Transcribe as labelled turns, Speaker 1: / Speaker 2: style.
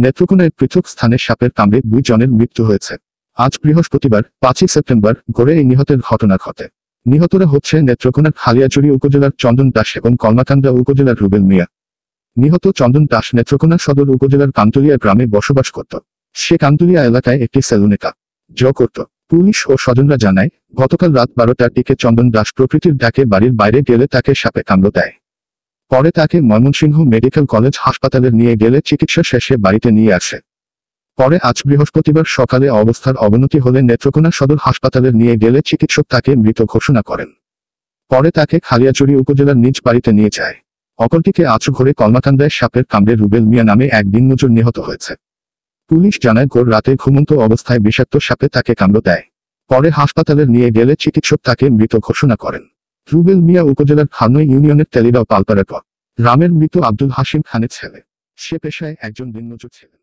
Speaker 1: নেত্রকোনায় পৃথক স্থানে সাপের কামড়ে দুই জনের মৃত্যু হয়েছে। আজ বৃহস্পতিবার, পাঁচই সেপ্টেম্বর গড়ে এই নিহতের ঘটনা ঘটে। নিহতরা হচ্ছে নেত্রকোনার খালিয়াচুরি উপজেলার চন্দন দাস এবং কলমাকান্দা উপজেলার রুবেল মিয়া। নিহত চন্দন দাস নেত্রকোনা সদর উপজেলার কান্তুলিয়া গ্রামে বসবাস করত। সে কান্তুলিয়া এলাকায় একটি সেলুনে কাজ করত। পুলিশ ও স্বজনরা জানায়, গতকাল রাত বারোটার দিকে চন্দন দাস প্রকৃতির ডাকে বাড়ির বাইরে গেলে তাকে সাপে কামড় দেয়। পরে তাকে ময়মনসিংহ মেডিকেল কলেজ হাসপাতালে নিয়ে গেলে চিকিৎসা শেষে বাড়িতে নিয়ে আসে। পরে আজ বৃহস্পতিবার সকালে অবস্থার অবনতি হলে নেত্রকোনা সদর হাসপাতালে নিয়ে গেলে চিকিৎসক তাকে মৃত ঘোষণা করেন। পরে তাকে খালিয়াচুরি উপজেলার নিজ বাড়িতে নিয়ে যায়। অপরদিকে আচু ঘরে কলমাকান্দায় সাপের কামড়ে রুবেল মিয়া নামে এক দিনমজুর নিহত হয়েছে। পুলিশ জানায় গোর রাতে ঘুমন্ত অবস্থায় বিষাক্ত সাপে তাকে কামড় দেয়। পরে হাসপাতালে নিয়ে গেলে চিকিৎসক তাকে মৃত ঘোষণা করেন। রুবেল মিয়া উপজেলার খানই ইউনিয়নের তেলিরাও পালপাড়ার পর। রামের মৃত আব্দুল হাসিম খানের ছেলে। সে পেশায় একজন দিনমজুর ছিলেন।